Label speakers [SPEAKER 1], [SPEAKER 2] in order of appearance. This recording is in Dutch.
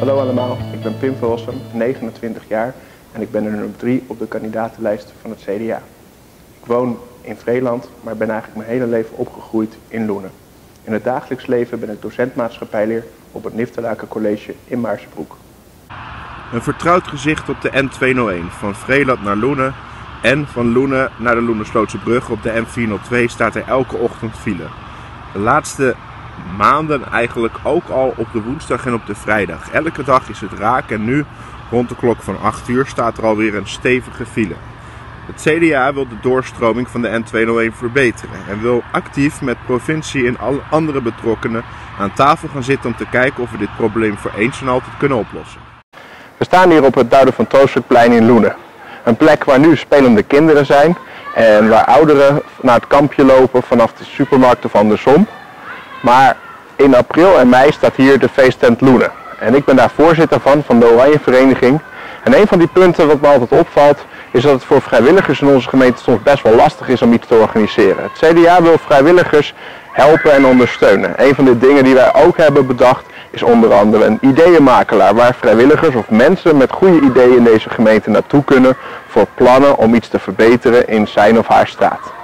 [SPEAKER 1] Hallo allemaal, ik ben Pim Verrossen, 29 jaar en ik ben er nummer 3 op de kandidatenlijst van het CDA. Ik woon in Vreeland, maar ben eigenlijk mijn hele leven opgegroeid in Loenen. In het dagelijks leven ben ik docent maatschappijleer op het Niftelaken College in Maarsebroek.
[SPEAKER 2] Een vertrouwd gezicht op de N201 van Vreeland naar Loenen en van Loenen naar de Loenerslootse brug op de N402 staat er elke ochtend file. De laatste maanden eigenlijk ook al op de woensdag en op de vrijdag. Elke dag is het raak en nu rond de klok van 8 uur staat er alweer een stevige file. Het CDA wil de doorstroming van de N201 verbeteren en wil actief met provincie en alle andere betrokkenen aan tafel gaan zitten om te kijken of we dit probleem voor eens en altijd kunnen oplossen.
[SPEAKER 1] We staan hier op het Duiden van Troostelijkplein in Loenen. Een plek waar nu spelende kinderen zijn en waar ouderen naar het kampje lopen vanaf de supermarkten van de Som. Maar in april en mei staat hier de feesttent Loenen. En ik ben daar voorzitter van, van de Oranje Vereniging. En een van die punten wat me altijd opvalt, is dat het voor vrijwilligers in onze gemeente soms best wel lastig is om iets te organiseren. Het CDA wil vrijwilligers helpen en ondersteunen. Een van de dingen die wij ook hebben bedacht is onder andere een ideeënmakelaar waar vrijwilligers of mensen met goede ideeën in deze gemeente naartoe kunnen voor plannen om iets te verbeteren in zijn of haar straat.